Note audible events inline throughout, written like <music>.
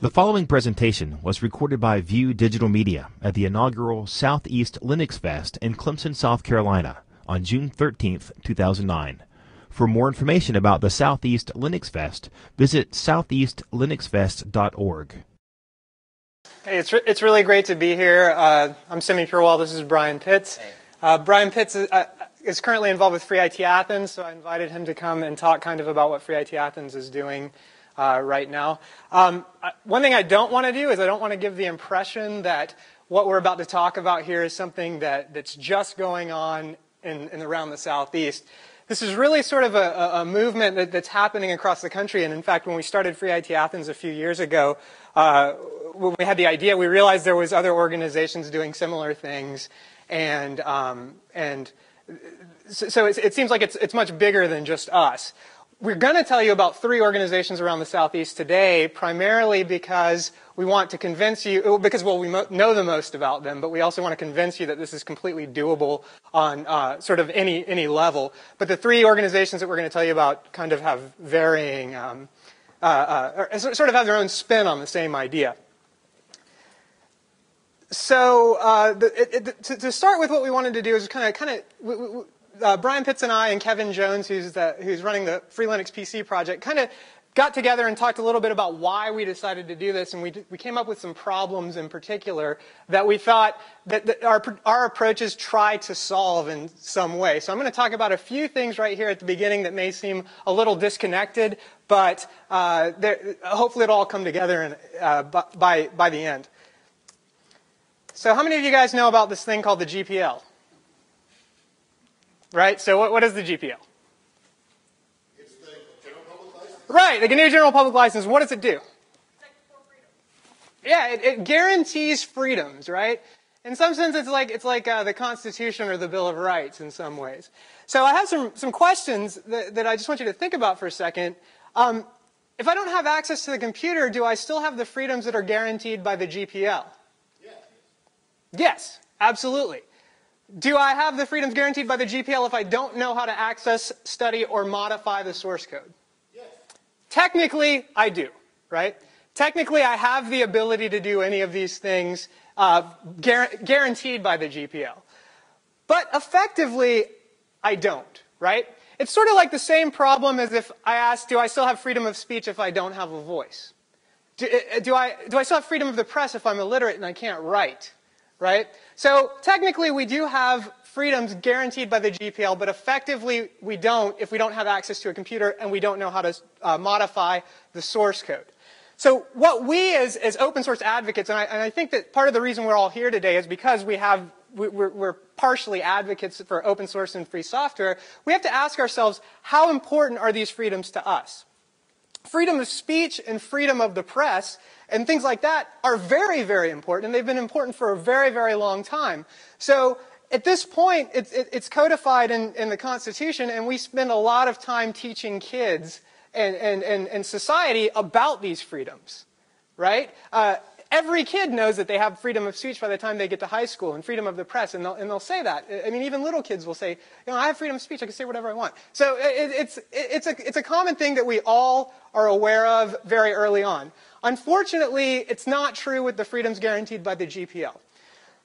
The following presentation was recorded by View Digital Media at the inaugural Southeast Linux Fest in Clemson, South Carolina on June 13th, 2009. For more information about the Southeast Linux Fest, visit southeastlinuxfest.org. Hey, it's, re- it's really great to be here. Uh, I'm Semmy Purewal. This is Brian Pitts. Uh, Brian Pitts is, uh, is, currently involved with Free IT Athens, so I invited him to come and talk kind of about what Free IT Athens is doing uh, right now. Um, one thing I don't want to do is I don't want to give the impression that what we're about to talk about here is something that, that's just going on in, in around the southeast. This is really sort of a, a movement that, that's happening across the country. And in fact, when we started Free IT Athens a few years ago, uh, when we had the idea, we realized there was other organizations doing similar things, and um, and so, so it, it, seems like it's it's much bigger than just us. We're going to tell you about three organizations around the Southeast today, primarily because we want to convince you, oh, because, well, we know the most about them, but we also want to convince you that this is completely doable on uh, sort of any, any level. But the three organizations that we're going to tell you about kind of have varying, um, uh, uh, sort of have their own spin on the same idea. So uh, the, it, it, to, to, start with, what we wanted to do is kind of, kind of, uh, Brian Pitts and I and Kevin Jones, who's, the, who's running the Free Linux PC project, kind of got together and talked a little bit about why we decided to do this, and we, we came up with some problems in particular that we thought that, that our, our approaches try to solve in some way. So I'm going to talk about a few things right here at the beginning that may seem a little disconnected, but uh, hopefully it'll all come together in, uh, by, by the end. So how many of you guys know about this thing called the GPL? Right? So what, what is the GPL? It's the general public license. Right, the GNU General Public License. What does it do? Yeah, it, it guarantees freedoms, right? In some sense, it's like it's like uh, the Constitution or the Bill of Rights in some ways. So I have some some questions that, that I just want you to think about for a second. Um, if I don't have access to the computer, do I still have the freedoms that are guaranteed by the GPL? Yes. Yes, absolutely. Do I have the freedoms guaranteed by the GPL if I don't know how to access, study, or modify the source code? Yes. Technically, I do, right? Technically, I have the ability to do any of these things uh, guaranteed by the GPL. But effectively, I don't, right? It's sort of like the same problem as if I ask, do I still have freedom of speech if I don't have a voice? Do, uh, do, I, do I still have freedom of the press if I'm illiterate and I can't write? Right? So technically we do have freedoms guaranteed by the GPL, but effectively we don't if we don't have access to a computer and we don't know how to uh, modify the source code. So what we as, as open source advocates, and I, and I, think that part of the reason we're all here today is because we have, we're, we're partially advocates for open source and free software, we have to ask ourselves, how important are these freedoms to us? Freedom of speech and freedom of the press and things like that are very, very important, and they've been important for a very, very long time. So at this point, it's, it's codified in, in, the Constitution, and we spend a lot of time teaching kids and, and, and, and society about these freedoms, right? Uh, every kid knows that they have freedom of speech by the time they get to high school and freedom of the press, and they'll, and they'll say that. I mean, even little kids will say, you know, I have freedom of speech. I can say whatever I want. So it, it's, it's, a, it's a common thing that we all are aware of very early on. Unfortunately, it's not true with the freedoms guaranteed by the GPL.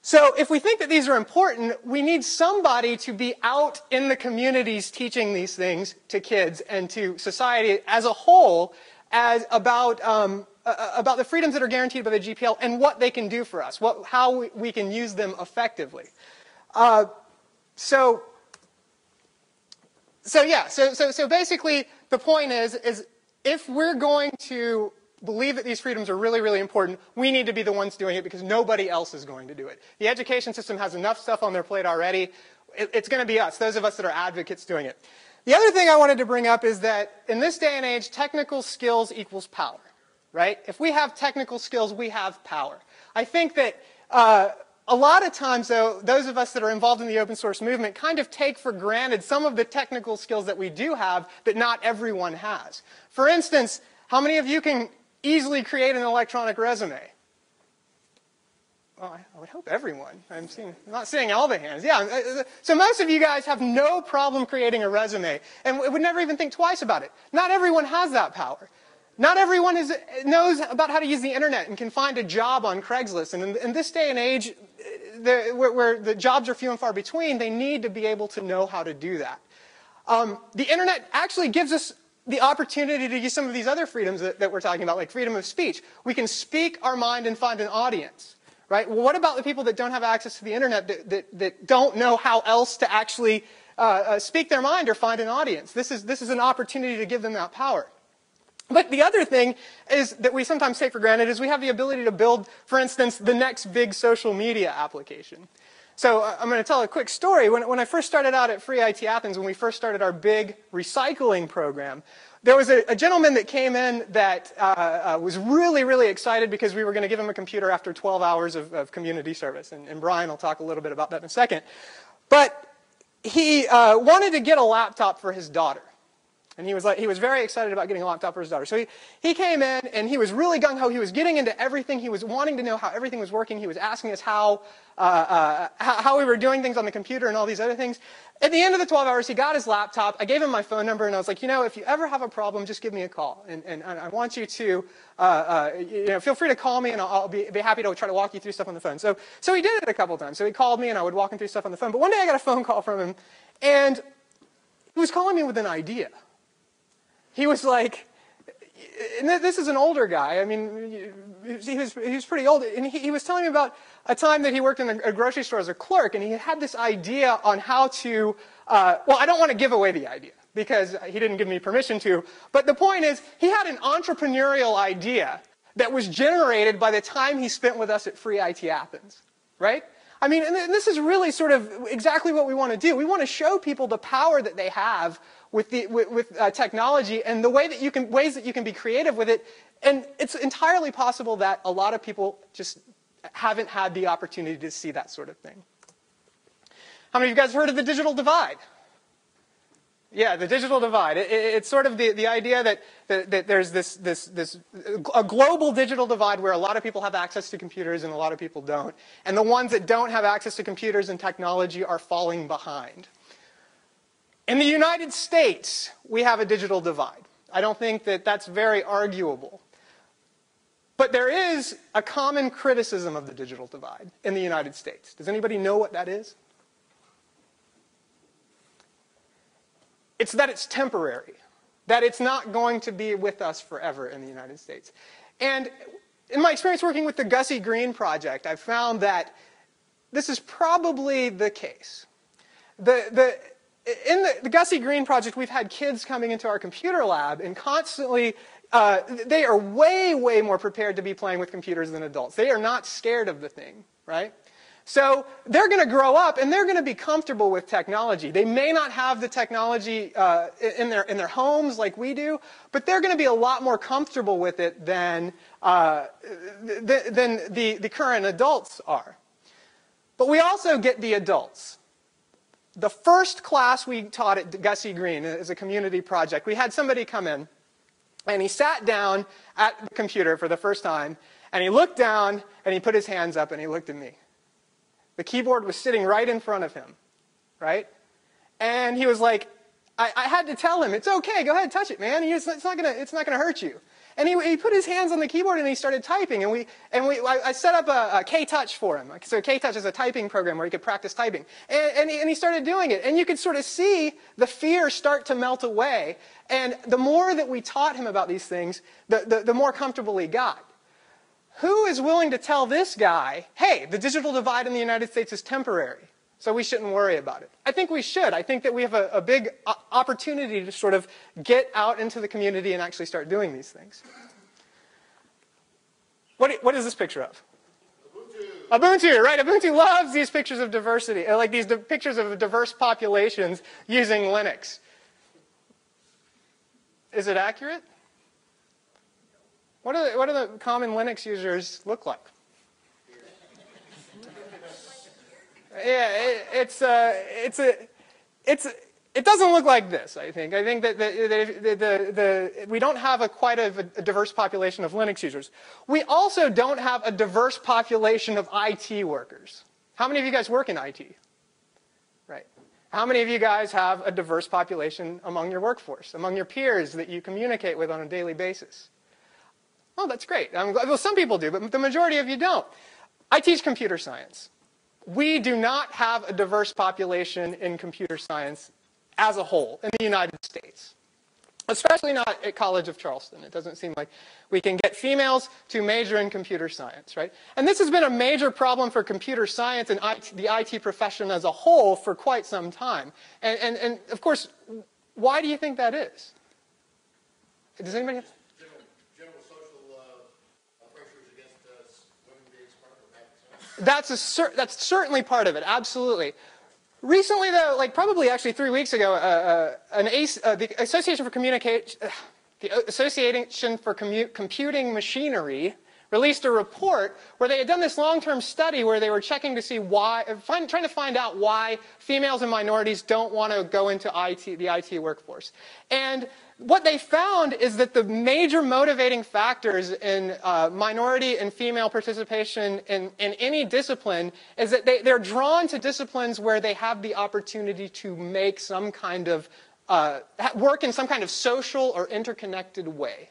So if we think that these are important, we need somebody to be out in the communities teaching these things to kids and to society as a whole as about, um, about the freedoms that are guaranteed by the GPL and what they can do for us, what, how we, can use them effectively. Uh, so, so yeah, so, so, so basically the point is, is if we're going to believe that these freedoms are really, really important, we need to be the ones doing it because nobody else is going to do it. The education system has enough stuff on their plate already. it's going to be us, those of us that are advocates doing it. The other thing I wanted to bring up is that in this day and age, technical skills equals power, right? If we have technical skills, we have power. I think that uh, a lot of times, though, those of us that are involved in the open source movement kind of take for granted some of the technical skills that we do have that not everyone has. For instance, how many of you can easily create an electronic resume? Well, I would hope everyone. I'm, seeing, I'm not seeing all the hands. Yeah. Uh, uh, so most of you guys have no problem creating a resume and would never even think twice about it. Not everyone has that power. Not everyone is, knows about how to use the internet and can find a job on Craigslist. And in, in this day and age, the, where, where, the jobs are few and far between, they need to be able to know how to do that. Um, the internet actually gives us the opportunity to use some of these other freedoms that, that, we're talking about, like freedom of speech. We can speak our mind and find an audience, right? Well, what about the people that don't have access to the internet that, that, that don't know how else to actually uh, uh, speak their mind or find an audience? This is, this is an opportunity to give them that power. But the other thing is that we sometimes take for granted is we have the ability to build, for instance, the next big social media application. So uh, I'm going to tell a quick story. When, when I first started out at Free IT Athens, when we first started our big recycling program, there was a, a gentleman that came in that uh, uh, was really, really excited because we were going to give him a computer after 12 hours of, of community service. And, and, Brian will talk a little bit about that in a second. But he uh, wanted to get a laptop for his daughter. And he was like, he was very excited about getting a laptop for his daughter. So he, he came in and he was really gung ho. He was getting into everything. He was wanting to know how everything was working. He was asking us how, uh, uh, how, how, we were doing things on the computer and all these other things. At the end of the 12 hours, he got his laptop. I gave him my phone number and I was like, you know, if you ever have a problem, just give me a call. And, and, and I want you to, uh, uh you know, feel free to call me and I'll, I'll be, be, happy to try to walk you through stuff on the phone. So, so he did it a couple times. So he called me and I would walk him through stuff on the phone. But one day I got a phone call from him and he was calling me with an idea. He was like, and this is an older guy. I mean, he was, he was pretty old. And he, he was telling me about a time that he worked in a grocery store as a clerk, and he had this idea on how to, uh, well, I don't want to give away the idea because he didn't give me permission to. But the point is, he had an entrepreneurial idea that was generated by the time he spent with us at Free IT Athens, right? I mean, and this is really sort of exactly what we want to do. We want to show people the power that they have with, the, with, with uh, technology and the way that you can, ways that you can be creative with it. And it's entirely possible that a lot of people just haven't had the opportunity to see that sort of thing. How many of you guys heard of the digital divide? Yeah, the digital divide. It, it, it's sort of the, the idea that, that, that, there's this, this, this, a global digital divide where a lot of people have access to computers and a lot of people don't. And the ones that don't have access to computers and technology are falling behind. In the United States, we have a digital divide. I don't think that that's very arguable. But there is a common criticism of the digital divide in the United States. Does anybody know what that is? It's that it's temporary, that it's not going to be with us forever in the United States. And in my experience working with the Gussie Greene Project, I've found that this is probably the case. The, the, in the, the Gussie Greene project, we've had kids coming into our computer lab and constantly, uh, they are way, way more prepared to be playing with computers than adults. They are not scared of the thing, right? So they're going to grow up and they're going to be comfortable with technology. They may not have the technology uh, in, their, in their homes like we do, but they're going to be a lot more comfortable with it than, uh, th- than the, the current adults are. But we also get the adults the first class we taught at Gussie Greene as a community project, we had somebody come in and he sat down at the computer for the first time and he looked down and he put his hands up and he looked at me. The keyboard was sitting right in front of him, right? And he was like, I, I had to tell him, it's okay, go ahead, touch it, man. It's not gonna, it's not gonna hurt you. And he, he put his hands on the keyboard and he started typing. And, we, and we, I, I set up a, a K-Touch for him. So K-Touch is a typing program where he could practice typing. And, and, he, and he started doing it. And you could sort of see the fear start to melt away. And the more that we taught him about these things, the, the, the more comfortable he got. Who is willing to tell this guy, hey, the digital divide in the United States is temporary? So we shouldn't worry about it. I think we should. I think that we have a, a big opportunity to sort of get out into the community and actually start doing these things. What, what is this picture of? Ubuntu. Ubuntu, right? Ubuntu loves these pictures of diversity, uh, like these pictures of diverse populations using Linux. Is it accurate? What do, the, what do the common Linux users look like? Yeah, it, it's uh, it's a, it's. It doesn't look like this. I think. I think that the, the, the, we don't have a quite a, a, diverse population of Linux users. We also don't have a diverse population of IT workers. How many of you guys work in IT? Right. How many of you guys have a diverse population among your workforce, among your peers that you communicate with on a daily basis? Oh, that's great. Well, some people do, but the majority of you don't. I teach computer science. We do not have a diverse population in computer science as a whole in the United States especially not at College of Charleston. It doesn't seem like we can get females to major in computer science, right? And this has been a major problem for computer science and IT, the IT profession as a whole for quite some time. And, and, and of course, why do you think that is? Does anybody have? General, general social uh, pressures against uh, women being smart or back That's, a cer- that's certainly part of it, absolutely. Recently, though, like probably actually three weeks ago, uh, uh, an uh, the Association for Communication, <sighs> the Association for Commu- Computing Machinery released a report where they had done this long-term study where they were checking to see why, find, trying to find out why females and minorities don't want to go into IT, the IT workforce. And what they found is that the major motivating factors in uh, minority and female participation in, in any discipline is that they, they're drawn to disciplines where they have the opportunity to make some kind of uh, work in some kind of social or interconnected way,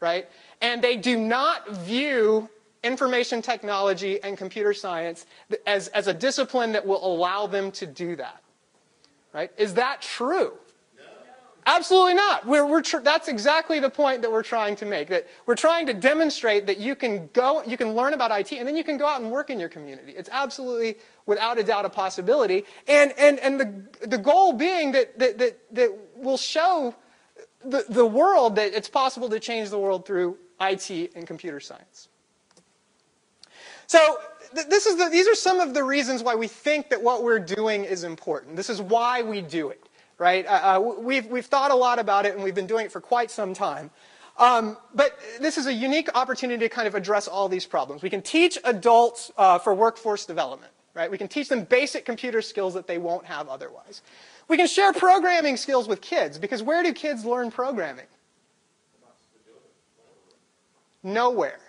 right? And they do not view information technology and computer science as, as a discipline that will allow them to do that, right? Is that true? Absolutely not. We're, we're tr- that's exactly the point that we're trying to make. That we're trying to demonstrate that you can go, you can learn about IT, and then you can go out and work in your community. It's absolutely, without a doubt, a possibility. And and and the the goal being that that that, that will show the, the world that it's possible to change the world through IT and computer science. So this is the, these are some of the reasons why we think that what we're doing is important. This is why we do it right? Uh, uh we've, we've thought a lot about it and we've been doing it for quite some time. Um, but this is a unique opportunity to kind of address all these problems. We can teach adults uh, for workforce development, right? We can teach them basic computer skills that they won't have otherwise. We can share programming skills with kids because where do kids learn programming? Nowhere.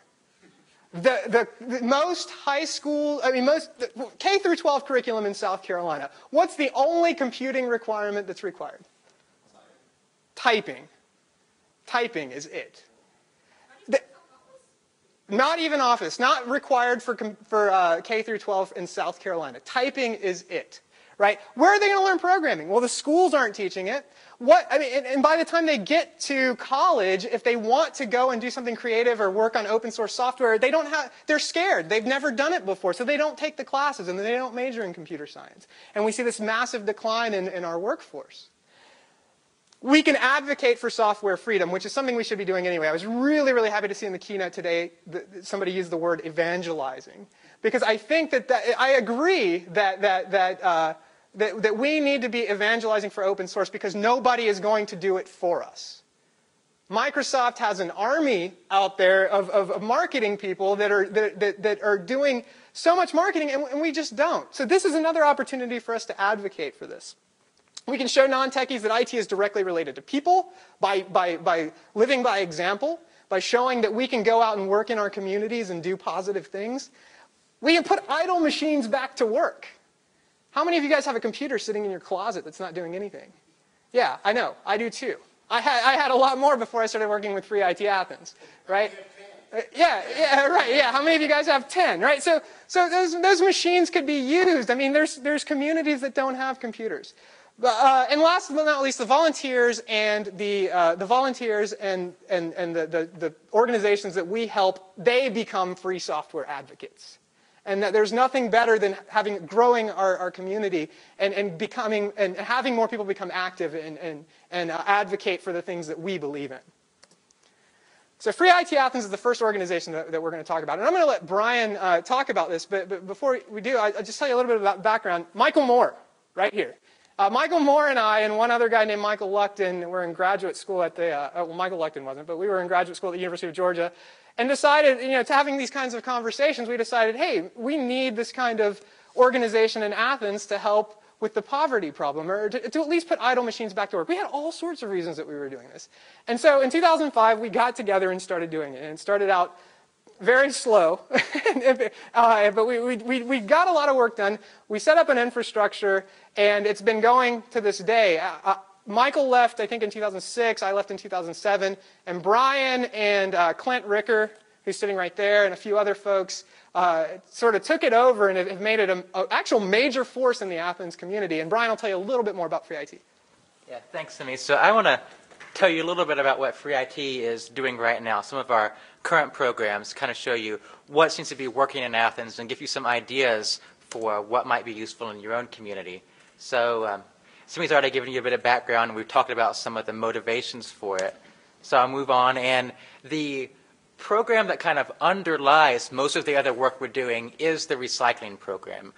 The, the, the, most high school, I mean, most K through 12 curriculum in South Carolina. What's the only computing requirement that's required? Typing. Typing is it. The, not even office. Not required for, for uh, K through 12 in South Carolina. Typing is it. Right? Where are they going to learn programming? Well, the schools aren't teaching it what, I mean, and, and, by the time they get to college, if they want to go and do something creative or work on open source software, they don't have, they're scared. They've never done it before, so they don't take the classes and they don't major in computer science. And we see this massive decline in, in our workforce. We can advocate for software freedom, which is something we should be doing anyway. I was really, really happy to see in the keynote today that somebody used the word evangelizing. Because I think that, that I agree that, that, that, uh, that, that we need to be evangelizing for open source because nobody is going to do it for us. Microsoft has an army out there of, of, of marketing people that are, that, that, that, are doing so much marketing, and, and we just don't. So, this is another opportunity for us to advocate for this. We can show non techies that IT is directly related to people by, by, by living by example, by showing that we can go out and work in our communities and do positive things. We can put idle machines back to work. How many of you guys have a computer sitting in your closet that's not doing anything? Yeah, I know. I do too. I had, I had a lot more before I started working with Free IT Athens, right? Yeah, yeah, right. Yeah. How many of you guys have 10, right? So, so those, those machines could be used. I mean, there's, there's communities that don't have computers. Uh, and last but not least, the volunteers and the, uh, the volunteers and, and, and the, the, the organizations that we help, they become free software advocates and that there's nothing better than having growing our, our community and, and becoming and having more people become active and, and, and uh, advocate for the things that we believe in. So Free IT Athens is the first organization that, that we're going to talk about. And I'm going to let Brian uh, talk about this, but, but before we do, I, will just tell you a little bit about background. Michael Moore, right here. Uh, Michael Moore and I and one other guy named Michael Luckton were in graduate school at the, uh, well, Michael Luckton wasn't, but we were in graduate school at the University of Georgia and decided, you know, to having these kinds of conversations, we decided, hey, we need this kind of organization in Athens to help with the poverty problem, or to, to, at least put idle machines back to work. We had all sorts of reasons that we were doing this. And so in 2005, we got together and started doing it. And it started out very slow, <laughs> uh, but we, we, we got a lot of work done. We set up an infrastructure, and it's been going to this day. Uh, uh Michael left, I think, in 2006. I left in 2007. And Brian and uh, Clint Ricker, who's sitting right there, and a few other folks, uh, sort of took it over and have made it an actual major force in the Athens community. And Brian will tell you a little bit more about Free IT. Yeah, thanks, Semmy. So I want to tell you a little bit about what Free IT is doing right now. Some of our current programs kind of show you what seems to be working in Athens and give you some ideas for what might be useful in your own community. So um, Semmy's already given you a bit of background, and we've talked about some of the motivations for it. So I'll move on. And the program that kind of underlies most of the other work we're doing is the recycling program.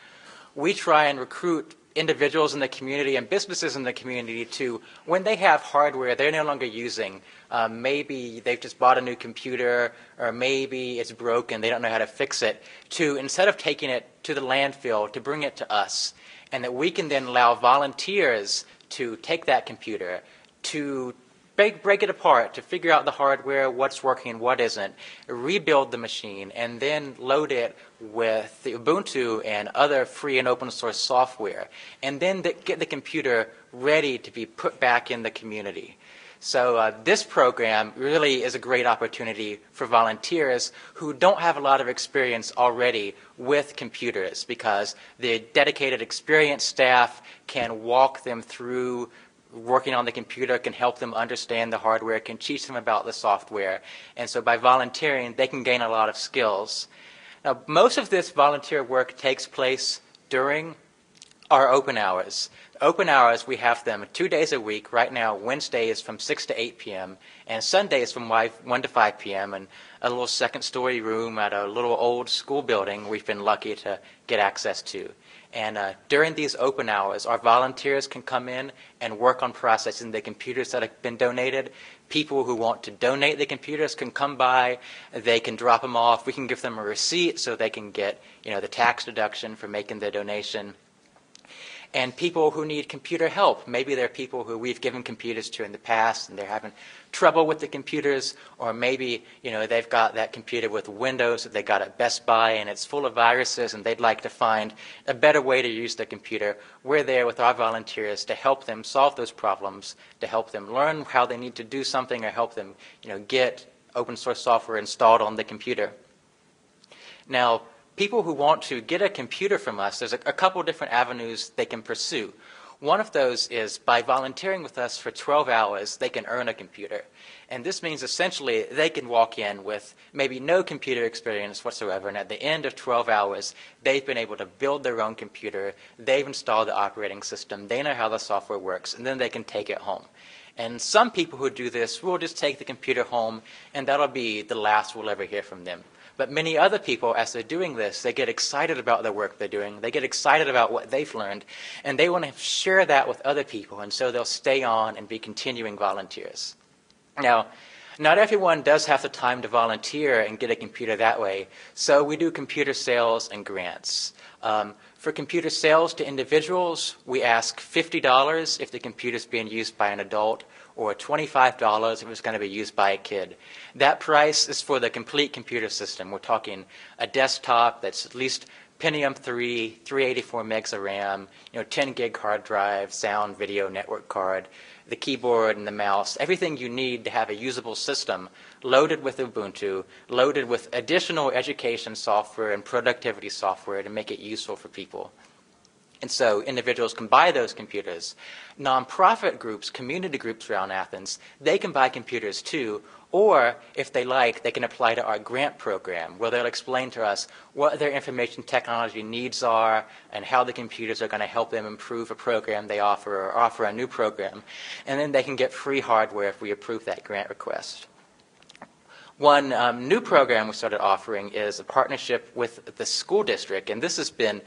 We try and recruit individuals in the community and businesses in the community to, when they have hardware they're no longer using, um, maybe they've just bought a new computer or maybe it's broken, they don't know how to fix it, to instead of taking it to the landfill, to bring it to us. And that we can then allow volunteers to take that computer, to break, break it apart to figure out the hardware, what's working, and what isn't, rebuild the machine, and then load it with Ubuntu and other free and open source software, and then the, get the computer ready to be put back in the community. So uh, this program really is a great opportunity for volunteers who don't have a lot of experience already with computers because the dedicated experienced staff can walk them through working on the computer can help them understand the hardware, can teach them about the software. And so by volunteering, they can gain a lot of skills. Now, most of this volunteer work takes place during our open hours. Open hours, we have them two days a week. Right now, Wednesday is from 6 to 8 p.m., and Sunday is from 1 to 5 p.m., and a little second story room at a little old school building we've been lucky to get access to. And uh, during these open hours, our volunteers can come in and work on processing the computers that have been donated. People who want to donate the computers can come by. They can drop them off. We can give them a receipt so they can get, you know, the tax deduction for making the donation and people who need computer help. Maybe they're people who we've given computers to in the past and they're having trouble with the computers, or maybe you know they've got that computer with Windows that they got at Best Buy and it's full of viruses and they'd like to find a better way to use the computer. We're there with our volunteers to help them solve those problems, to help them learn how they need to do something, or help them you know get open source software installed on the computer. Now, people who want to get a computer from us, there's a, a couple different avenues they can pursue. One of those is by volunteering with us for 12 hours, they can earn a computer. And this means essentially they can walk in with maybe no computer experience whatsoever, and at the end of 12 hours, they've been able to build their own computer, they've installed the operating system, they know how the software works, and then they can take it home. And some people who do this will just take the computer home, and that'll be the last we'll ever hear from them. But many other people, as they're doing this, they get excited about the work they're doing. They get excited about what they've learned, and they want to share that with other people, and so they'll stay on and be continuing volunteers. Now, not everyone does have the time to volunteer and get a computer that way, so we do computer sales and grants. Um, for computer sales to individuals, we ask $50 if the computer is being used by an adult, or $25 if it's going to be used by a kid. That price is for the complete computer system. We're talking a desktop that's at least Pentium 3, 384 megs of RAM, you know, 10 gig hard drive, sound, video, network card, the keyboard and the mouse, everything you need to have a usable system loaded with Ubuntu, loaded with additional education software and productivity software to make it useful for people. And so individuals can buy those computers. Nonprofit groups, community groups around Athens, they can buy computers too. Or, if they like, they can apply to our grant program where they'll explain to us what their information technology needs are and how the computers are going to help them improve a program they offer or offer a new program. And then they can get free hardware if we approve that grant request. One um, new program we started offering is a partnership with the school district, and this has been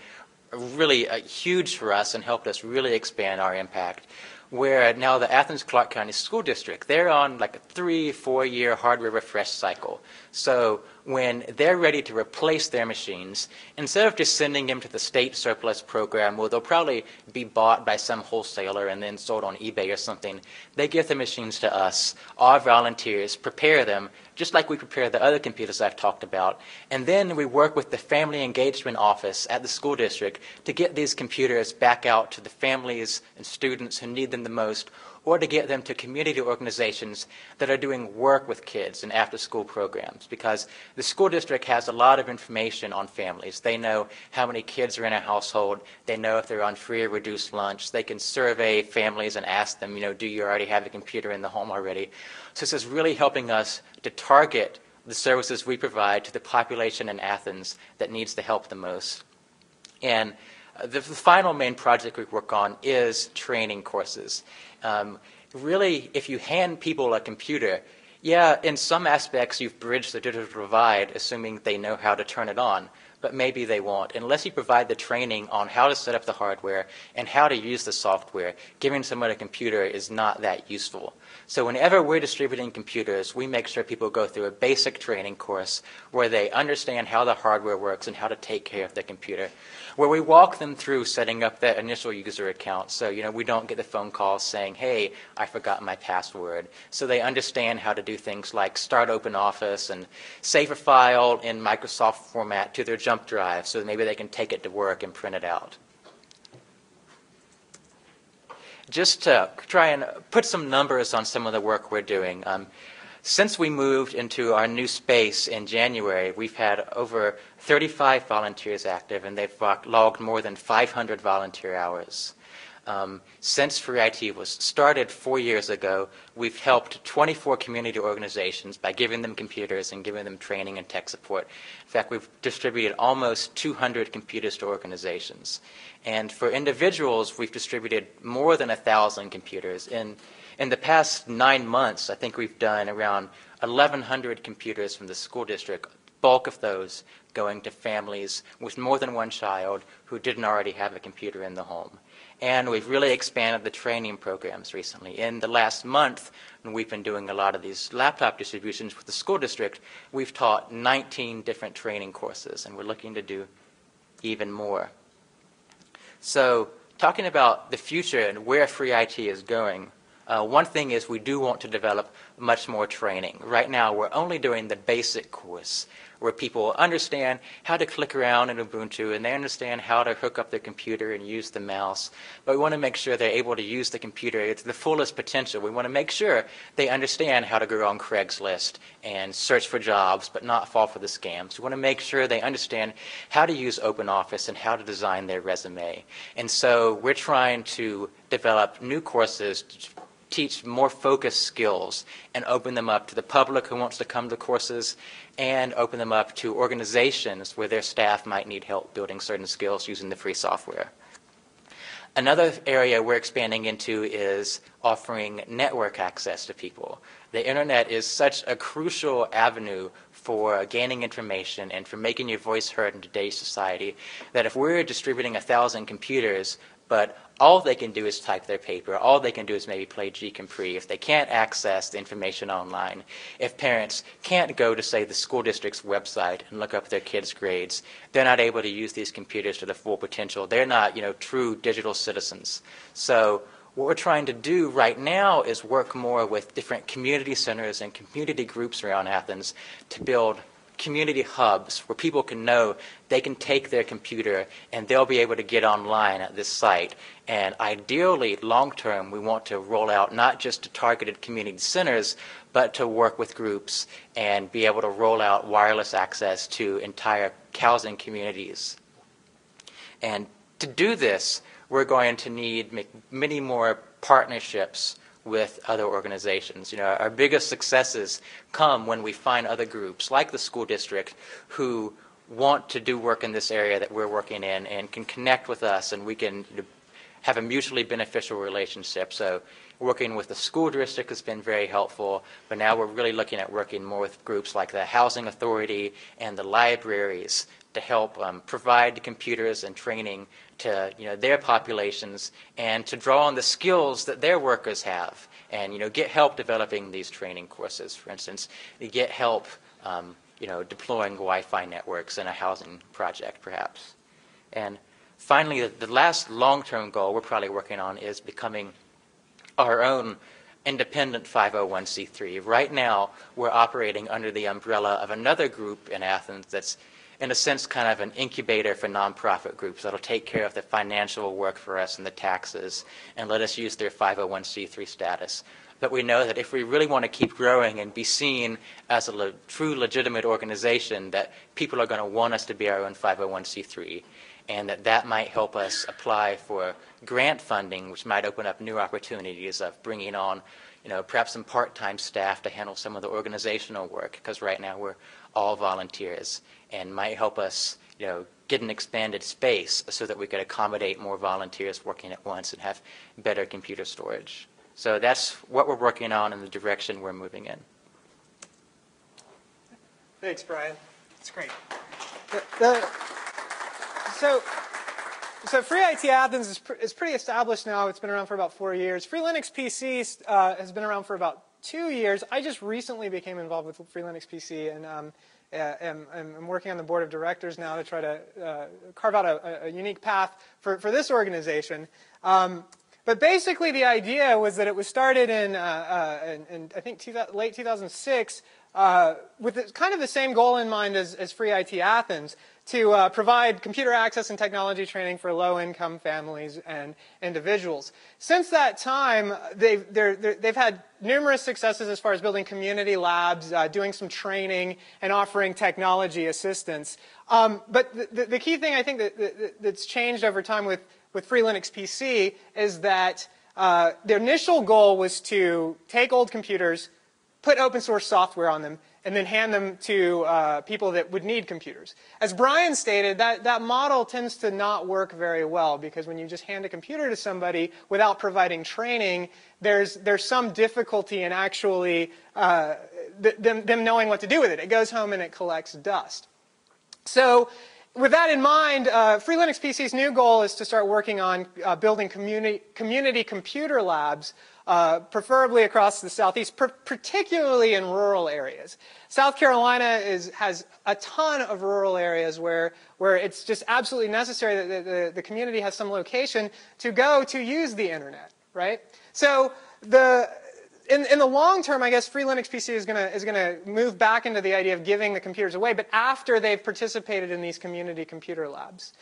really uh, huge for us and helped us really expand our impact. Where now the Athens Clarke County School District, they're on like a three, four year hardware refresh cycle. So when they're ready to replace their machines, instead of just sending them to the state surplus program where they'll probably be bought by some wholesaler and then sold on eBay or something, they give the machines to us. Our volunteers prepare them just like we prepare the other computers I've talked about. And then we work with the Family Engagement Office at the school district to get these computers back out to the families and students who need them the most, or to get them to community organizations that are doing work with kids in after school programs because the school district has a lot of information on families. They know how many kids are in a household, they know if they're on free or reduced lunch, they can survey families and ask them, you know, do you already have a computer in the home already? So this is really helping us to target the services we provide to the population in Athens that needs the help the most. And the, the final main project we work on is training courses. Um, really, if you hand people a computer, yeah, in some aspects you've bridged the digital divide, assuming they know how to turn it on but maybe they won't. Unless you provide the training on how to set up the hardware and how to use the software, giving someone a computer is not that useful. So whenever we're distributing computers, we make sure people go through a basic training course where they understand how the hardware works and how to take care of the computer where we walk them through setting up that initial user account. So, you know, we don't get the phone calls saying, hey, I forgot my password. So they understand how to do things like start open office and save a file in Microsoft format to their jump drive so maybe they can take it to work and print it out. Just to try and put some numbers on some of the work we're doing. Um, since we moved into our new space in January, we've had over 35 volunteers active, and they've logged more than 500 volunteer hours. Um, since Free IT was started four years ago, we've helped 24 community organizations by giving them computers and giving them training and tech support. In fact, we've distributed almost 200 computers to organizations. And for individuals, we've distributed more than 1,000 computers. In in the past nine months, I think we've done around 1,100 computers from the school district, bulk of those going to families with more than one child who didn't already have a computer in the home. And we've really expanded the training programs recently. In the last month, when we've been doing a lot of these laptop distributions with the school district, we've taught 19 different training courses, and we're looking to do even more. So, talking about the future and where free IT is going, uh, one thing is we do want to develop much more training. Right now, we're only doing the basic course where people understand how to click around in Ubuntu and they understand how to hook up their computer and use the mouse. But we want to make sure they're able to use the computer to the fullest potential. We want to make sure they understand how to go on Craigslist and search for jobs but not fall for the scams. We want to make sure they understand how to use OpenOffice and how to design their resume. And so we're trying to develop new courses teach more focused skills and open them up to the public who wants to come to courses and open them up to organizations where their staff might need help building certain skills using the free software. Another area we're expanding into is offering network access to people. The internet is such a crucial avenue for gaining information and for making your voice heard in today's society that if we're distributing a thousand computers but all they can do is type their paper. All they can do is maybe play GCompris. If they can't access the information online, if parents can't go to, say, the school district's website and look up their kids' grades, they're not able to use these computers to their full potential. They're not, you know, true digital citizens. So what we're trying to do right now is work more with different community centers and community groups around Athens to build community hubs where people can know they can take their computer and they'll be able to get online at this site. And ideally, long term, we want to roll out not just to targeted community centers, but to work with groups and be able to roll out wireless access to entire housing communities. And to do this, we're going to need many more partnerships with other organizations. You know, our biggest successes come when we find other groups like the school district who want to do work in this area that we're working in and can connect with us and we can have a mutually beneficial relationship. So working with the school district has been very helpful, but now we're really looking at working more with groups like the Housing Authority and the libraries to help um, provide computers and training to you know their populations and to draw on the skills that their workers have and you know get help developing these training courses. For instance get help um, you know deploying wi-fi networks in a housing project perhaps. And finally the, the last long-term goal we're probably working on is becoming our own independent 501c3 right now we're operating under the umbrella of another group in athens that's in a sense, kind of an incubator for nonprofit groups that'll take care of the financial work for us and the taxes and let us use their 501c3 status. But we know that if we really want to keep growing and be seen as a le- true legitimate organization, that people are going to want us to be our own 501c3 and that that might help us apply for grant funding, which might open up new opportunities of bringing on, you know, perhaps some part-time staff to handle some of the organizational work, because right now we're all volunteers, and might help us, you know, get an expanded space so that we could accommodate more volunteers working at once and have better computer storage. So that's what we're working on and the direction we're moving in. Thanks, Brian. It's great. The, the, so, so Free IT Athens is, pr- is pretty established now. It's been around for about four years. Free Linux PC uh, has been around for about two years. I just recently became involved with Free Linux PC, and um, am, am working on the board of directors now to try to uh, carve out a, a, unique path for, for this organization. Um, but basically, the idea was that it was started in, uh, uh, in, in I think, two, late 2006 uh, with kind of the same goal in mind as, as Free IT Athens to uh, provide computer access and technology training for low-income families and individuals. Since that time, they've, they have had numerous successes as far as building community labs, uh, doing some training, and offering technology assistance. Um, but the, the, key thing I think that, that, that's changed over time with, with Free Linux PC is that uh, their initial goal was to take old computers, put open source software on them, and then hand them to uh, people that would need computers. As Brian stated, that, that model tends to not work very well because when you just hand a computer to somebody without providing training, there's, there's some difficulty in actually uh, th- them, them knowing what to do with it. It goes home and it collects dust. So with that in mind, uh, Free Linux PC's new goal is to start working on uh, building community, community computer labs uh, preferably across the southeast, particularly in rural areas. South Carolina is, has a ton of rural areas where, where it's just absolutely necessary that the, the, the community has some location to go to use the internet, right? So the, in, in, the long term, I guess Free Linux PC is going is to move back into the idea of giving the computers away, but after they've participated in these community computer labs.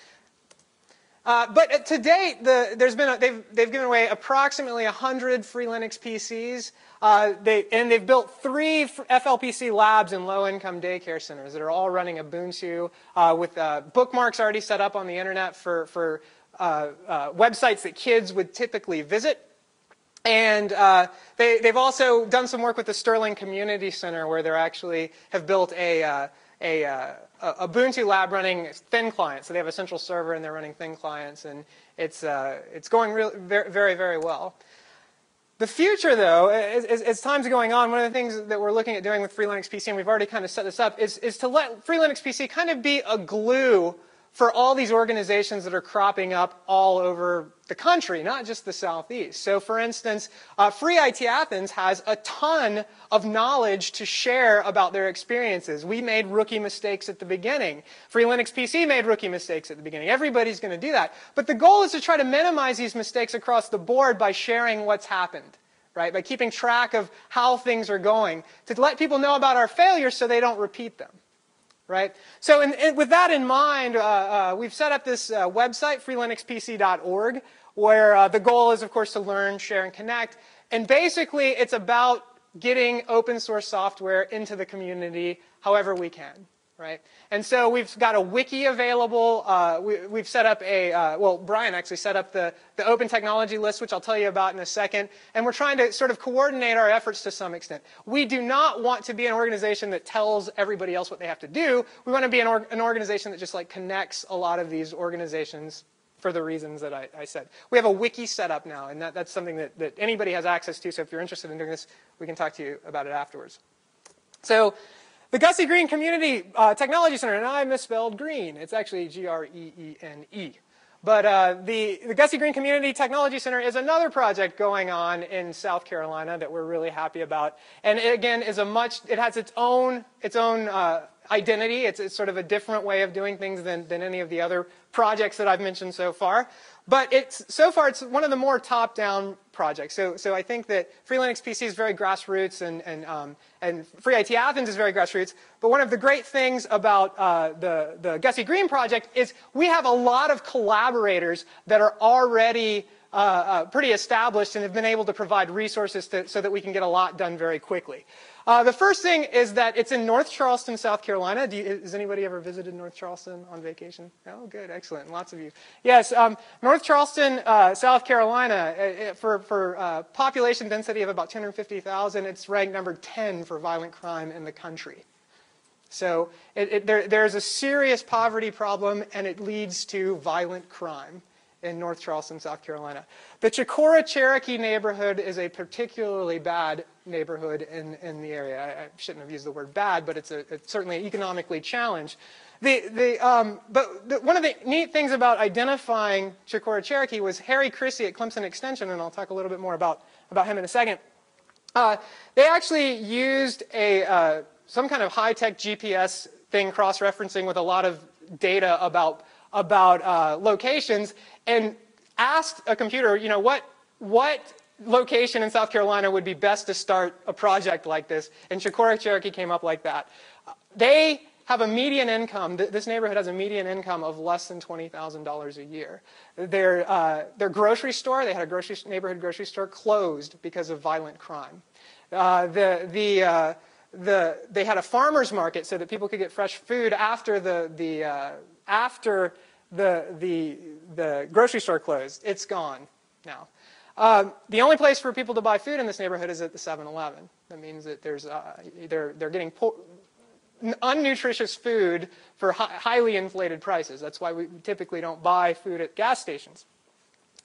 Uh, but uh, to date, the, there's been a, they've, they've given away approximately 100 free Linux PCs, uh, they, and they've built three FLPC labs in low-income daycare centers that are all running Ubuntu uh, with uh, bookmarks already set up on the internet for, for uh, websites that kids would typically visit. And they, have also done some work with the Sterling Community Center where they actually have built a a, uh, a Ubuntu lab running thin clients. So they have a central server and they're running thin clients, and it's, uh, it's going really, very, very well. The future, though, as, as, time's going on, one of the things that we're looking at doing with Free Linux PC, and we've already kind of set this up, is, is to let Free Linux PC kind of be a glue for all these organizations that are cropping up all over the country, not just the Southeast. So, for instance, uh, Free IT Athens has a ton of knowledge to share about their experiences. We made rookie mistakes at the beginning. Free Linux PC made rookie mistakes at the beginning. Everybody's going to do that. But the goal is to try to minimize these mistakes across the board by sharing what's happened. Right? By keeping track of how things are going, to let people know about our failures so they don't repeat them right? So in, in, with that in mind, uh, uh, we've set up this uh, website, freelinuxpc.org, where uh, the goal is, of course, to learn, share, and connect. And basically, it's about getting open source software into the community however we can right? And so we've got a wiki available. Uh, we, have set up a, uh, well, Brian actually set up the, the open technology list, which I'll tell you about in a second. And we're trying to sort of coordinate our efforts to some extent. We do not want to be an organization that tells everybody else what they have to do. We want to be an, or, an organization that just like connects a lot of these organizations for the reasons that I, I, said. We have a wiki set up now, and that, that's something that, that anybody has access to. So if you're interested in doing this, we can talk to you about it afterwards. So the Gussie Greene Community uh, Technology Center, and I misspelled green. It's actually G-R-E-E-N-E. But uh, the, the Gussie Greene Community Technology Center is another project going on in South Carolina that we're really happy about. And it, again, is a much, it has its own, its own uh, identity. It's, it's, sort of a different way of doing things than, than any of the other projects that I've mentioned so far. But it's, so far, it's one of the more top-down projects. So, so I think that Free Linux PC is very grassroots, and, and, um, and Free IT Athens is very grassroots. But one of the great things about uh, the, the Gussie Greene project is we have a lot of collaborators that are already uh, uh, pretty established and have been able to provide resources to, so that we can get a lot done very quickly. Uh, the first thing is that it's in North Charleston, South Carolina. You, has anybody ever visited North Charleston on vacation? Oh, good, excellent, lots of you. Yes, um, North Charleston, uh, South Carolina, it, uh, uh, for, for uh, population density of about 250,000, it's ranked number 10 for violent crime in the country. So it, it, there, there's a serious poverty problem, and it leads to violent crime in North Charleston, South Carolina. The Chicora Cherokee neighborhood is a particularly bad neighborhood in, in the area. I, I shouldn't have used the word bad, but it's, a, it's certainly economically challenged. The, the, um, but the, one of the neat things about identifying Chicora Cherokee was Harry Chrissy at Clemson Extension, and I'll talk a little bit more about, about him in a second. Uh, they actually used a, uh, some kind of high-tech GPS thing cross-referencing with a lot of data about about uh, locations and asked a computer, you know, what, what location in South Carolina would be best to start a project like this? And Chicora Cherokee came up like that. They have a median income. This neighborhood has a median income of less than $20,000 a year. Their, uh, their grocery store, they had a grocery, neighborhood grocery store, closed because of violent crime. Uh, the, the, uh, the, they had a farmer's market so that people could get fresh food after the, the, uh, after the, the, the grocery store closed. It's gone now. Um, the only place for people to buy food in this neighborhood is at the 7-Eleven. That means that there's, uh, they're, they're getting po- unnutritious food for hi- highly inflated prices. That's why we typically don't buy food at gas stations.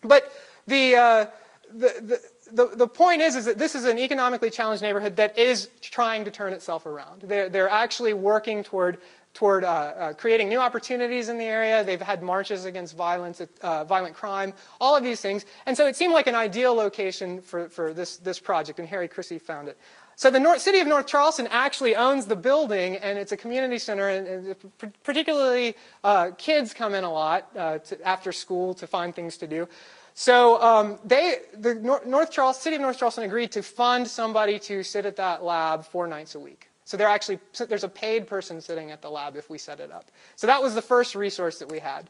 But the, uh, the, the, the, the point is, is that this is an economically challenged neighborhood that is trying to turn itself around. They're, they're actually working toward toward uh, uh, creating new opportunities in the area. They've had marches against violence, uh, violent crime, all of these things. And so it seemed like an ideal location for, for this, this project, and Harry Chrissy found it. So the North, city of North Charleston actually owns the building, and it's a community center, and, and particularly uh, kids come in a lot uh, to, after school to find things to do. So um, they, the North Charleston, city of North Charleston agreed to fund somebody to sit at that lab four nights a week. So there actually there's a paid person sitting at the lab if we set it up. So that was the first resource that we had.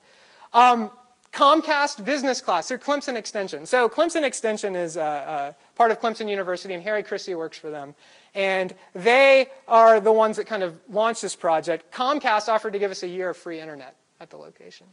Um, Comcast Business Class, or Clemson Extension. So Clemson Extension is uh, uh, part of Clemson University, and Harry Christie works for them. And they are the ones that kind of launched this project. Comcast offered to give us a year of free internet at the location.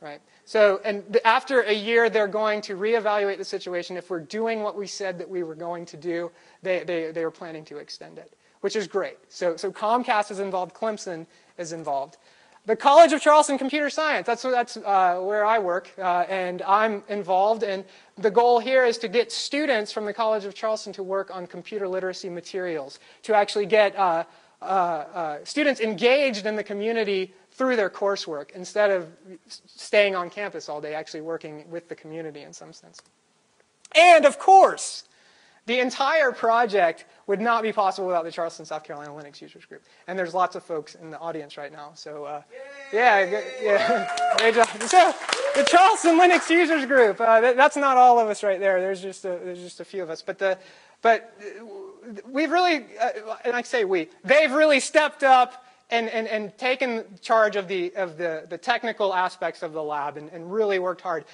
Right? So, and after a year, they're going to reevaluate the situation. If we're doing what we said that we were going to do, they, they, they are planning to extend it which is great. So, so Comcast is involved, Clemson is involved. The College of Charleston Computer Science, that's, that's uh, where I work, uh, and I'm involved. And the goal here is to get students from the College of Charleston to work on computer literacy materials, to actually get uh, uh, uh students engaged in the community through their coursework instead of staying on campus all day, actually working with the community in some sense. And of course, the entire project would not be possible without the Charleston, South Carolina Linux Users Group. And there's lots of folks in the audience right now. So, uh, yeah, yeah, great job. So, the Charleston Linux Users Group. Uh, that's not all of us right there. There's just a, there's just a few of us. But the, but we've really, uh, and I say we, they've really stepped up and, and, and taken charge of the of the, the technical aspects of the lab and, and really worked hard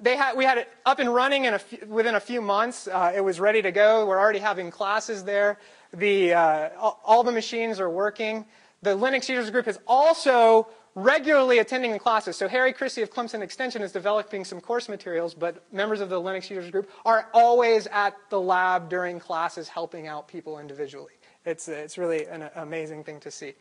they had, we had it up and running in a few, within a few months. Uh, it was ready to go. We're already having classes there. The, uh, all, the machines are working. The Linux users group is also regularly attending the classes. So Harry Christie of Clemson Extension is developing some course materials, but members of the Linux users group are always at the lab during classes helping out people individually. It's, it's really an amazing thing to see.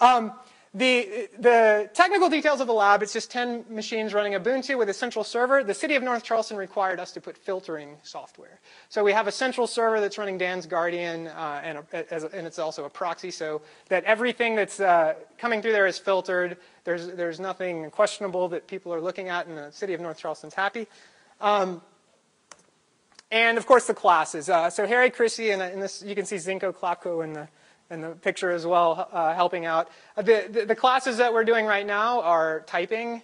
Um, the, the technical details of the lab, it's just 10 machines running Ubuntu with a central server. The city of North Charleston required us to put filtering software. So we have a central server that's running DansGuardian, uh, and, a, and, it's also a proxy, so that everything that's uh, coming through there is filtered. There's, there's nothing questionable that people are looking at, and the city of North Charleston's happy. Um, and of course, the classes. Uh, so Harry Chrissy, and, and, this, you can see Zinko Klapko in the in the picture as well, uh, helping out. Uh, the, the, the, classes that we're doing right now are typing,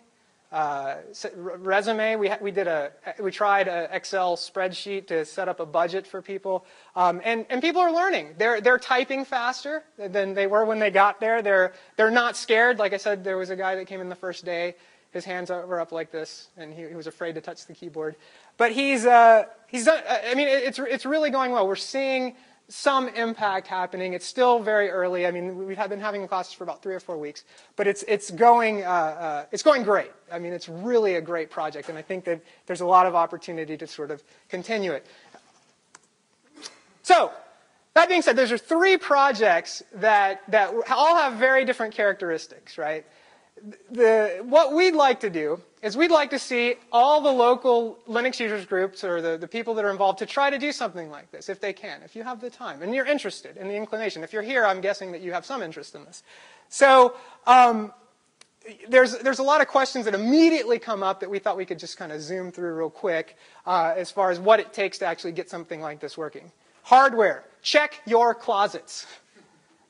uh, resume. We, we did a we tried an Excel spreadsheet to set up a budget for people, um, and and people are learning. They're they're typing faster than they were when they got there. They're they're not scared. Like I said, there was a guy that came in the first day. His hands were up like this, and he, he was afraid to touch the keyboard. But he's uh, he's done. I mean, it's it's really going well. We're seeing some impact happening. It's still very early. I mean, we've been having classes for about three or four weeks, but it's it's going uh, uh, it's going great. I mean, it's really a great project, and I think that there's a lot of opportunity to sort of continue it. So, that being said, there's three projects that that all have very different characteristics, right? The, what we'd like to do is we'd like to see all the local Linux users groups or the, the people that are involved to try to do something like this if they can, if you have the time and you're interested in the inclination. If you're here, I'm guessing that you have some interest in this. So um, there's, there's a lot of questions that immediately come up that we thought we could just kind of zoom through real quick uh, as far as what it takes to actually get something like this working. Hardware, check your closets.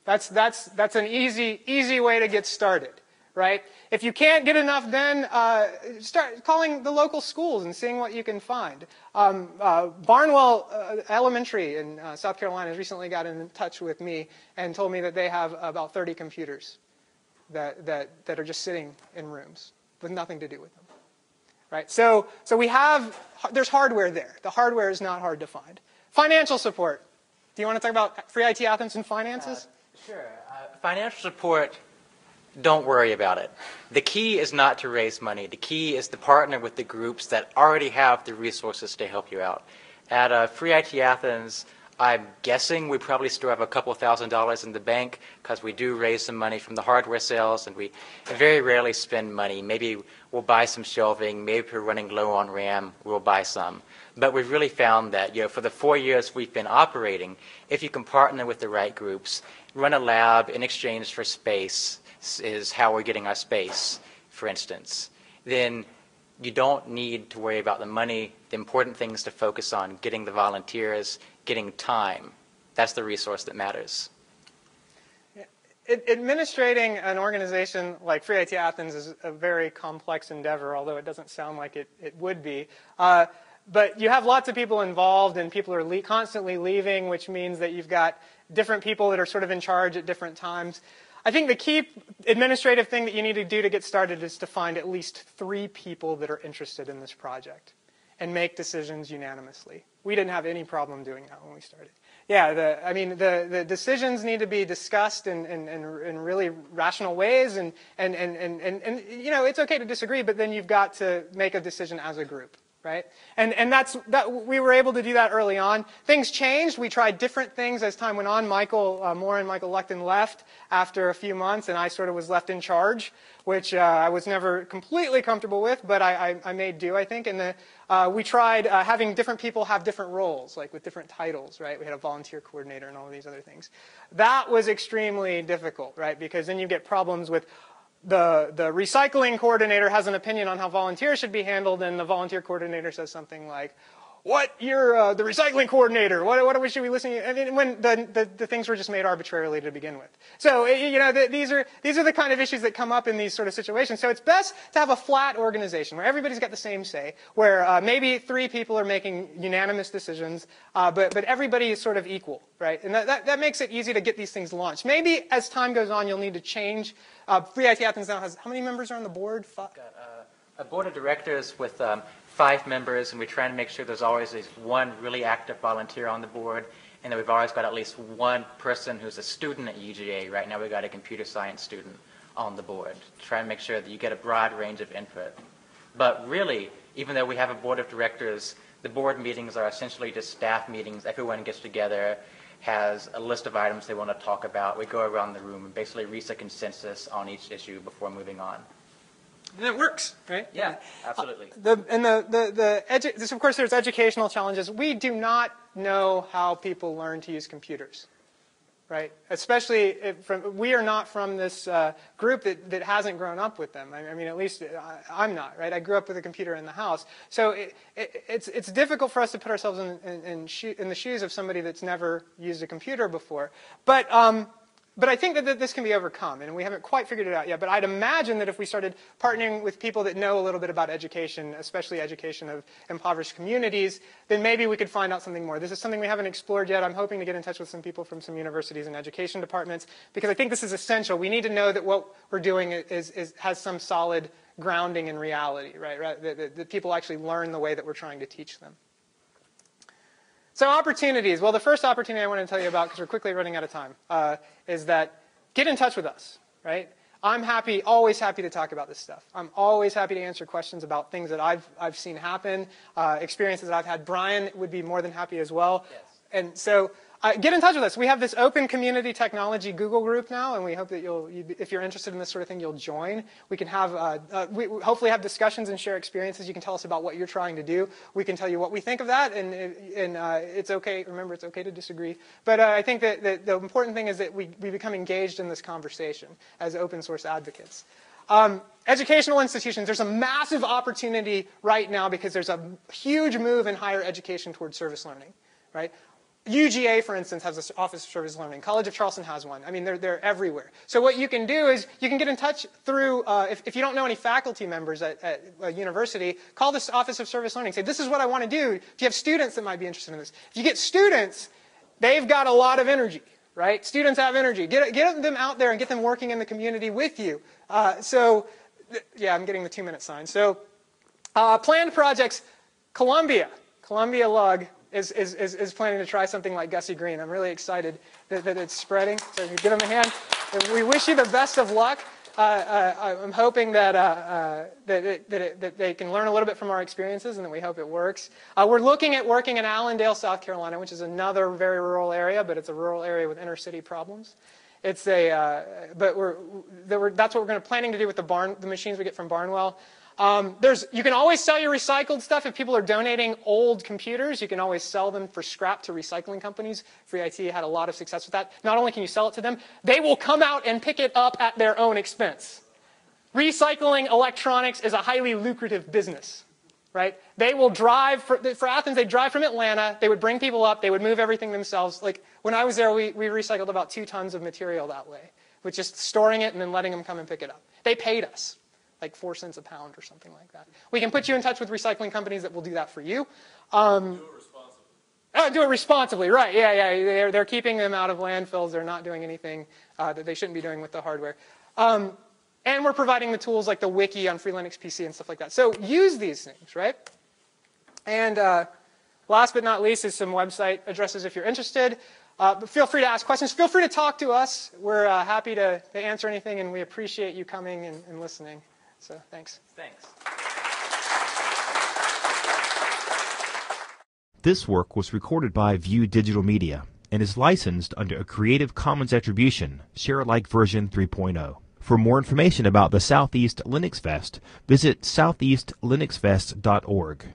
That's, that's, that's an easy, easy way to get started right? If you can't get enough, then uh, start calling the local schools and seeing what you can find. Um, uh, Barnwell uh, Elementary in uh, South Carolina has recently got in touch with me and told me that they have about 30 computers that, that, that are just sitting in rooms with nothing to do with them. Right? So, so we have, there's hardware there. The hardware is not hard to find. Financial support. Do you want to talk about Free IT Athens and finances? Uh, sure. Uh, financial support don't worry about it. The key is not to raise money. The key is to partner with the groups that already have the resources to help you out. At uh, Free IT Athens, I'm guessing we probably still have a couple thousand dollars in the bank because we do raise some money from the hardware sales and we very rarely spend money. Maybe we'll buy some shelving, maybe we're running low on RAM, we'll buy some. But we've really found that, you know, for the four years we've been operating, if you can partner with the right groups, run a lab in exchange for space, is how we're getting our space, for instance, then you don't need to worry about the money. The important thing is to focus on getting the volunteers, getting time. That's the resource that matters. Administrating an organization like Free IT Athens is a very complex endeavor, although it doesn't sound like it, it would be. Uh, but you have lots of people involved, and people are le- constantly leaving, which means that you've got different people that are sort of in charge at different times. I think the key administrative thing that you need to do to get started is to find at least three people that are interested in this project and make decisions unanimously. We didn't have any problem doing that when we started. Yeah, the, I mean, the, the decisions need to be discussed in, in, in, in really rational ways, and, and, and, and, and, and, you know, it's okay to disagree, but then you've got to make a decision as a group right? And, and that's, that, we were able to do that early on. Things changed. We tried different things as time went on. Michael uh, Moore and Michael Luckton left after a few months, and I sort of was left in charge, which uh, I was never completely comfortable with, but I, I, I made do, I think. And the, uh, we tried uh, having different people have different roles, like with different titles, right? We had a volunteer coordinator and all of these other things. That was extremely difficult, right? Because then you get problems with, the, the recycling coordinator has an opinion on how volunteers should be handled, and the volunteer coordinator says something like, what you're uh, the recycling coordinator. What, what should we listen to? I mean, when the, the, the, things were just made arbitrarily to begin with. So, you know, the, these are, these are the kind of issues that come up in these sort of situations. So it's best to have a flat organization where everybody's got the same say, where uh, maybe three people are making unanimous decisions, uh, but, but everybody is sort of equal, right? And that, that, that, makes it easy to get these things launched. Maybe as time goes on, you'll need to change. Uh, Free IT Athens now has, how many members are on the board? Got, uh, a board of directors with um, five members, and we try to make sure there's always at least one really active volunteer on the board, and that we've always got at least one person who's a student at UGA. Right now, we've got a computer science student on the board. Try and make sure that you get a broad range of input. But really, even though we have a board of directors, the board meetings are essentially just staff meetings. Everyone gets together, has a list of items they want to talk about. We go around the room and basically reach a consensus on each issue before moving on and it works, right? Yeah, absolutely. Uh, the, and the, the, the edu- this, of course, there's educational challenges. We do not know how people learn to use computers, right? Especially from, we are not from this uh, group that, that hasn't grown up with them. I, I mean, at least I, am not, right? I grew up with a computer in the house. So it, it, it's, it's difficult for us to put ourselves in, in, in, sho- in, the shoes of somebody that's never used a computer before. But, um, but I think that, this can be overcome, and we haven't quite figured it out yet. But I'd imagine that if we started partnering with people that know a little bit about education, especially education of impoverished communities, then maybe we could find out something more. This is something we haven't explored yet. I'm hoping to get in touch with some people from some universities and education departments because I think this is essential. We need to know that what we're doing is, is has some solid grounding in reality, right? right? That, that, that people actually learn the way that we're trying to teach them. So opportunities. Well, the first opportunity I want to tell you about, because we're quickly running out of time, uh, is that get in touch with us, right? I'm happy, always happy to talk about this stuff. I'm always happy to answer questions about things that I've, I've seen happen, uh, experiences that I've had. Brian would be more than happy as well. Yes. And so uh, get in touch with us. We have this open community technology Google group now, and we hope that you'll, you, if you're interested in this sort of thing, you'll join. We can have, uh, uh, we hopefully have discussions and share experiences. You can tell us about what you're trying to do. We can tell you what we think of that, and, and uh, it's okay. Remember, it's okay to disagree. But uh, I think that, that, the important thing is that we, we become engaged in this conversation as open source advocates. Um, educational institutions, there's a massive opportunity right now because there's a huge move in higher education towards service learning, right? UGA, for instance, has an Office of Service Learning. College of Charleston has one. I mean, they're, they're everywhere. So what you can do is you can get in touch through, uh, if, if you don't know any faculty members at, at a university, call this Office of Service Learning. Say, this is what I want to do. If you have students that might be interested in this. If you get students, they've got a lot of energy, right? Students have energy. Get, get them out there and get them working in the community with you. Uh, so, yeah, I'm getting the two-minute sign. So, uh, planned projects, Columbia, Columbia Lug, is, is, is, is, planning to try something like Gussie Greene. I'm really excited that, that it's spreading. So give them a hand. We wish you the best of luck. Uh, uh, I'm hoping that, uh, uh that, it, that, it, that, they can learn a little bit from our experiences and that we hope it works. Uh, we're looking at working in Allendale, South Carolina, which is another very rural area, but it's a rural area with inner city problems. It's a, uh, but we're, that's what we're going to planning to do with the barn, the machines we get from Barnwell. Um, there's, you can always sell your recycled stuff. If people are donating old computers, you can always sell them for scrap to recycling companies. Free IT had a lot of success with that. Not only can you sell it to them, they will come out and pick it up at their own expense. Recycling electronics is a highly lucrative business, right? They will drive, for, for Athens, they drive from Atlanta, they would bring people up, they would move everything themselves. Like, when I was there, we, we recycled about two tons of material that way, with just storing it and then letting them come and pick it up. They paid us like four cents a pound or something like that. We can put you in touch with recycling companies that will do that for you. Um, do it responsibly. Oh, do it responsibly, right? Yeah, yeah. They're, they're keeping them out of landfills. They're not doing anything uh, that they shouldn't be doing with the hardware. Um, and we're providing the tools like the wiki on Free Linux PC and stuff like that. So use these things, right? And uh, last but not least is some website addresses if you're interested. Uh, but feel free to ask questions. Feel free to talk to us. We're uh, happy to, to, answer anything, and we appreciate you coming and, and listening. So thanks. Thanks. This work was recorded by View Digital Media and is licensed under a Creative Commons Attribution, Share Alike version 3.0. For more information about the SouthEast LinuxFest, visit southeastlinuxfest.org.